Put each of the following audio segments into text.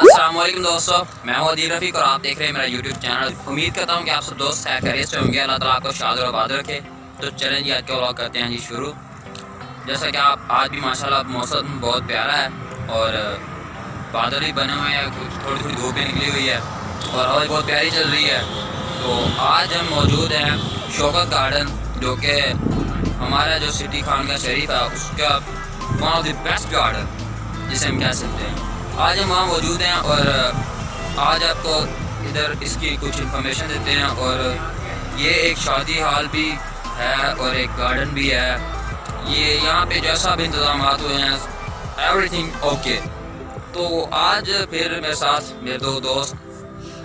वालेकुम दोस्तों, मैं हूँ अदील रफ़ीक और आप देख रहे हैं मेरा यूट्यूब चैनल उम्मीद करता हूँ कि आप सब दोस्त खैरियत से होंगे, अल्लाह ताला आपको शाद और आबाद रखे। तो चलें जी, आज का व्लॉग करते हैं जी शुरू। जैसा कि आप, आज भी माशाल्लाह मौसम बहुत प्यारा है और बादल भी बने हुए हैं, कुछ थोड़ी थोड़ी धूप भी निकली हुई है और हवा बहुत प्यारी चल रही है। तो आज हम मौजूद हैं शौकत गार्डन, जो कि हमारा जो सिटी खान का शरीफ है, उसका one of the best garden जिसे हम कह सकते हैं। आज हम वहाँ मौजूद हैं और आज आपको इधर इसकी कुछ इन्फॉर्मेशन देते हैं और ये एक शादी हाल भी है और एक गार्डन भी है। ये यहाँ पे जैसा भी इंतज़ाम हुए हैं एवरीथिंग ओके तो आज फिर मेरे साथ मेरे दो दोस्त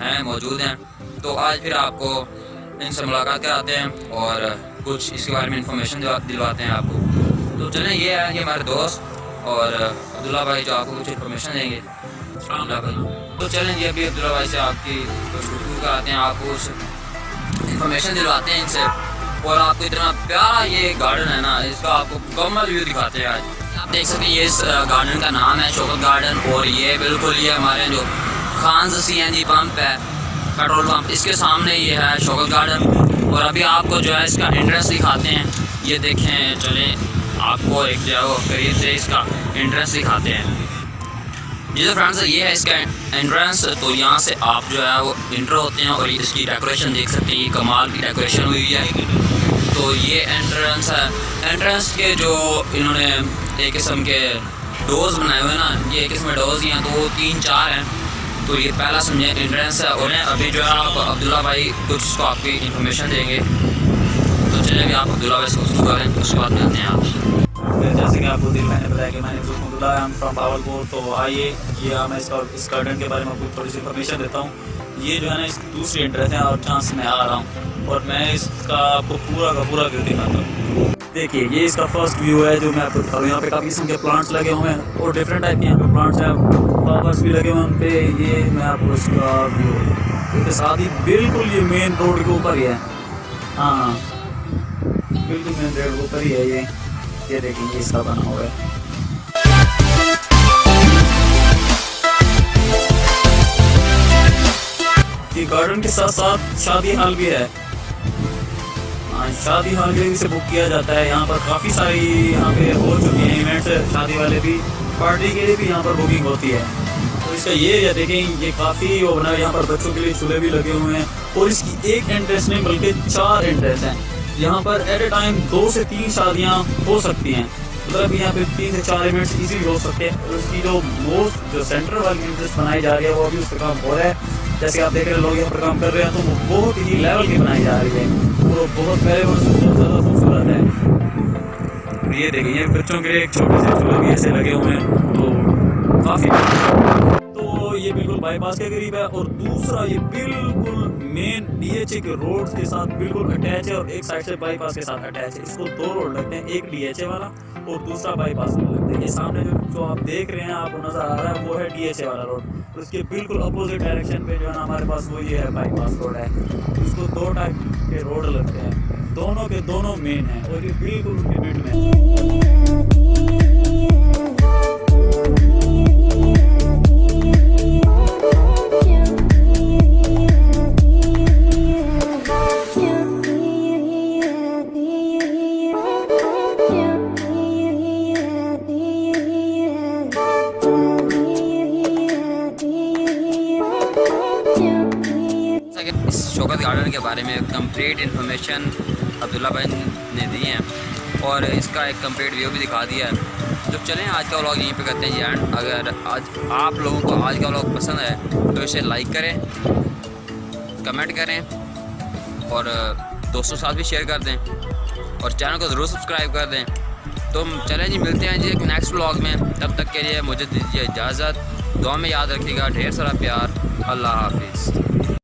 हैं, मौजूद हैं। तो आज फिर आपको इनसे मुलाकात कराते हैं और कुछ इसके बारे में इंफॉर्मेशन दिलवाते हैं आपको। तो चलें, ये है कि हमारे दोस्त। और अब्दुल्ला भाई जो आपको कुछ इन्फॉर्मेशन देंगे तो चलें जी अभी अब्दुल्ला भाई से आपकी गुफ्तु कराते हैं आपको इन्फॉर्मेशन दिलवाते हैं इनसे। और आपको इतना प्यारा ये गार्डन है ना, इसका आपको मुकम्मल व्यू दिखाते हैं आज। आप देख सकते हैं ये इस गार्डन का नाम है शोकत गार्डन और ये बिल्कुल ये हमारे जो Khan C N G pump है पेट्रोल पंप इसके सामने ये है शोकत गार्डन और अभी आपको जो है इसका एंट्रेंस दिखाते हैं। ये देखें, चलें। आपको एक जो करीब से इसका एंट्रेंस दिखाते हैं। जी तो फ्रेंड्स ये है इसका एंट्रेंस तो यहाँ से आप जो है वो इंटर होते हैं और इसकी डेकोरेशन देख सकते हैं कमाल की डेकोरेशन हुई है। तो ये एंट्रेंस है। एंट्रेंस के जो इन्होंने एक किस्म के डोज बनाए हुए ना, ये एक किस्म डोज ही हैं तो वो तीन चार हैं। तो ये पहला समझे एंट्रेंस है, और अभी जो है आप अब्दुल्ला भाई कुछ आपकी इन्फॉर्मेशन देंगे। तो चलिए आप अब्दुल्ला भाई से करें उसके बाद मिलते हैं आपसे। जैसे कि आपको दिल मैंने बताया कि मैंने अब्दुल्ला आई फ्रॉम बावलपुर तो आइए, ये मैं इसका, इस गार्डन के बारे में आपको थोड़ी सी इन्फॉर्मेशन देता हूँ। ये जो है ना, इसकी दूसरी इंटरेस्ट है, और चांस में आ रहा हूँ। और मैं इसका आपको पूरा का पूरा व्यू दिखाता हूँ। देखिए, ये इसका फ़र्स्ट व्यू है, जो मैं आपको दिखा रहा हूँ। यहाँ पे काफ़ी किस्म के प्लांट्स लगे हुए हैं, और डिफरेंट टाइप के यहाँ पे प्लांट्स हैं। फ्लावर्स भी लगे हुए हैं उन पर ये मैं आपको इसका व्यू इसके साथ ही बिल्कुल ये मेन रोड के ऊपर ही है। हाँ हाँ। बिल्कुल मेन रोड ऊपर ही है ये। ये देखेंगे इसका बना हुआ है गार्डन के साथ साथ शादी हाल भी है। हाँ, शादी हाल भी इसे बुक किया जाता है। यहाँ पर काफ़ी सारी यहाँ पे हो चुकी हैं इवेंट्स शादी वाले भी। पार्टी के लिए भी यहाँ पर बुकिंग होती है। तो इसका ये एरिया देखें ये काफ़ी वो बना यहाँ पर बच्चों के लिए चूल्हे भी लगे हुए हैं। और इसकी एक एंट्रेंस नहीं बल्कि चार एंट्रेंस हैं। यहाँ पर एट ए टाइम दो से तीन शादियाँ हो सकती हैं। मतलब यहाँ पे तीन से चार इवेंट्स इजीली हो सकते हैं। और उसकी जो मोस्ट जो सेंटर वाली इंटरेस्ट बनाई जा रही है, वो अभी उस पर काम हो रहा है। जैसे आप देख रहे हैं, लोग यहाँ पर काम कर रहे हैं तो वो बहुत ही लेवल की बनाई जा रही है। वो बहुत पहले बहुत ज़्यादा खूबसूरत है। ये देखिए बच्चों के लिए एक छोटे से चूल्हे भी ऐसे लगे हुए हैं। तो काफ़ी तो ये बिल्कुल बाईपास के करीब है। और दूसरा, ये बिल्कुल मेन डीएचए के रोड के साथ बिल्कुल अटैच है और एक साइड से बाईपास के साथ अटैच है। इसको दो रोड लगते हैं, एक डीएचए वाला और दूसरा बाईपास रोड लगते हैं। ये सामने जो जो आप देख रहे हैं, आपको नज़र आ रहा है, वो है डीएचए वाला रोड उसके बिल्कुल अपोजिट डायरेक्शन पे जो है ना, हमारे पास वो ये है बाईपास रोड है। इसको दो टाइप के रोड लगते हैं। दोनों के दोनों मेन है और ये बिल्कुल उनके बीच में शौकत गार्डन के बारे में कंप्लीट इन्फॉर्मेशन अब्दुल्ला भाई ने दी है और इसका एक कंप्लीट व्यू भी दिखा दिया है। तो चलें आज का व्लॉग यहीं पे करते हैं एंड अगर आज आप लोगों को आज का व्लॉग पसंद है तो इसे लाइक करें कमेंट करें और दोस्तों साथ भी शेयर कर दें और चैनल को ज़रूर सब्सक्राइब कर दें। तो चलें जी, मिलते हैं जी एक नेक्स्ट व्लॉग में। तब तक के लिए मुझे दीजिए इजाज़त। दुआ में याद रखिएगा, ढेर सारा प्यार। अल्लाह हाफिज़।